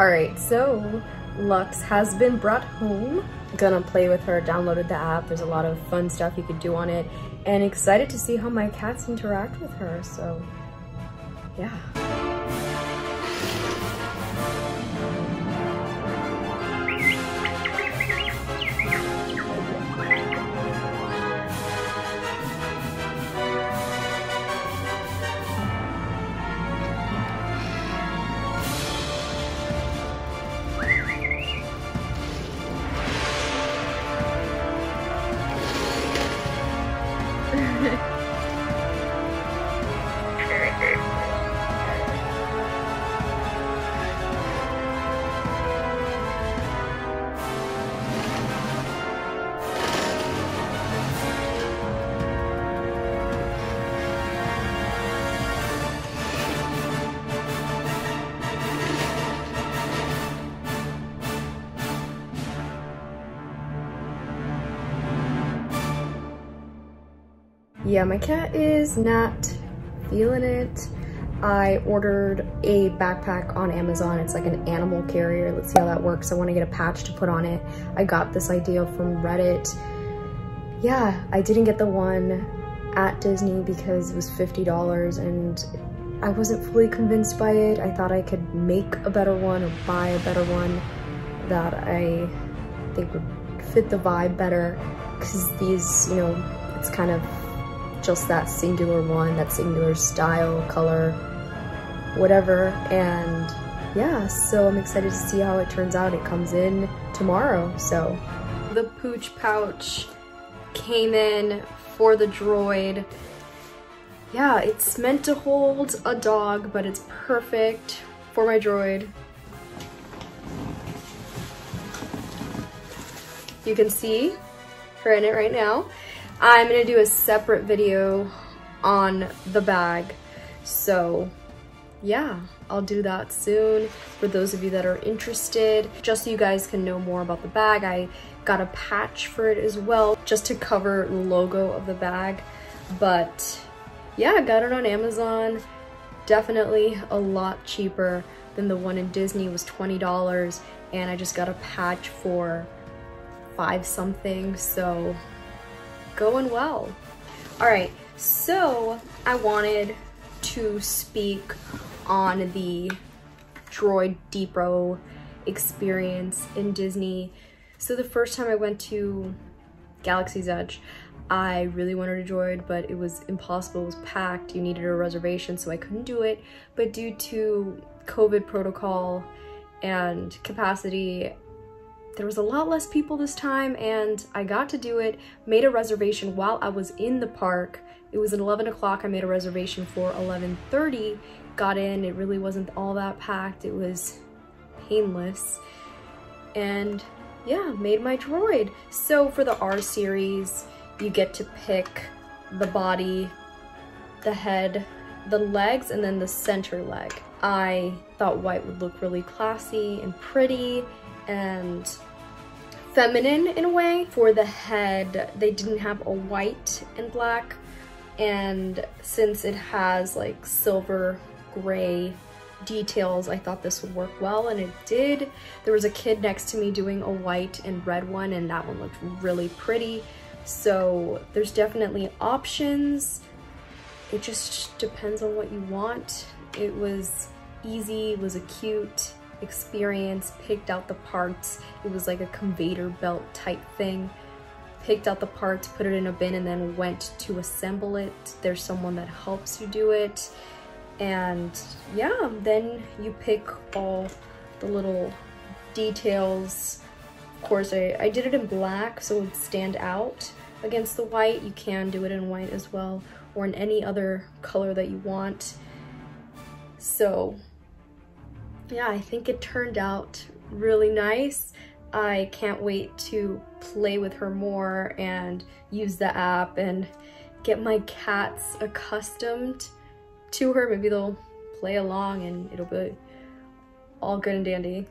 All right, so Lux has been brought home. Gonna play with her, downloaded the app. There's a lot of fun stuff you could do on it and excited to see how my cats interact with her. So yeah. Yeah, my cat is not feeling it. I ordered a backpack on Amazon. It's like an animal carrier. Let's see how that works. I want to get a patch to put on it. I got this idea from Reddit. Yeah, I didn't get the one at Disney because it was $50 and I wasn't fully convinced by it. I thought I could make a better one or buy a better one that I think would fit the vibe better because these, you know, it's kind of just that singular one, that singular style, color, whatever. And yeah, so I'm excited to see how it turns out. It comes in tomorrow, so. The pooch pouch came in for the droid. Yeah, it's meant to hold a dog, but it's perfect for my droid. You can see her in it right now. I'm gonna do a separate video on the bag. So yeah, I'll do that soon for those of you that are interested. Just so you guys can know more about the bag, I got a patch for it as well, just to cover the logo of the bag. But yeah, I got it on Amazon. Definitely a lot cheaper than the one in Disney it was $20 and I just got a patch for five something. So going well. All right, so I wanted to speak on the Droid Depot experience in Disney. So the first time I went to Galaxy's Edge, I really wanted a droid, but it was impossible, it was packed, you needed a reservation, so I couldn't do it. But due to COVID protocol and capacity, there was a lot less people this time and I got to do it, made a reservation while I was in the park. It was at 11 o'clock, I made a reservation for 11.30, got in, it really wasn't all that packed, it was painless. And yeah, made my droid. So for the R series, you get to pick the body, the head, the legs, and then the center leg. I thought white would look really classy and pretty and feminine in a way. For the head, they didn't have a white and black, and since it has like silver gray details, I thought this would work well, and it did. There was a kid next to me doing a white and red one, and that one looked really pretty. So there's definitely options. It just depends on what you want. It was easy, it was a cute, experience, picked out the parts. It was like a conveyor belt type thing. Picked out the parts, put it in a bin, and then went to assemble it. There's someone that helps you do it. And yeah, then you pick all the little details. Of course, I, I did it in black so it would stand out against the white. You can do it in white as well or in any other color that you want. So yeah, I think it turned out really nice. I can't wait to play with her more and use the app and get my cats accustomed to her. Maybe they'll play along and it'll be all good and dandy.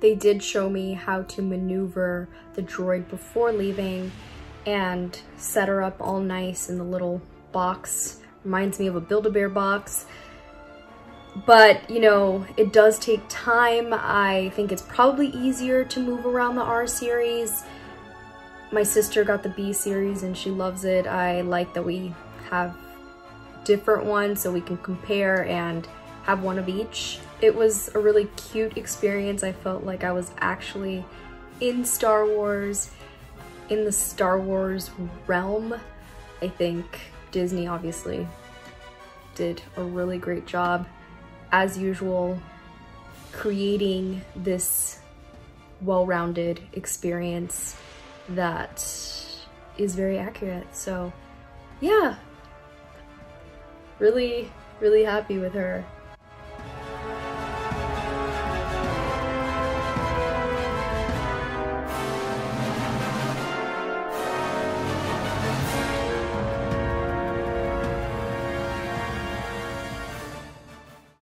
They did show me how to maneuver the droid before leaving and set her up all nice in the little box. Reminds me of a Build-A-Bear box but you know, it does take time. I think it's probably easier to move around the R series. My sister got the B series and she loves it. I like that we have different ones so we can compare and have one of each. It was a really cute experience. I felt like I was actually in Star Wars, in the Star Wars realm. I think Disney obviously did a really great job, as usual, creating this well-rounded experience that is very accurate. So yeah, really, really happy with her.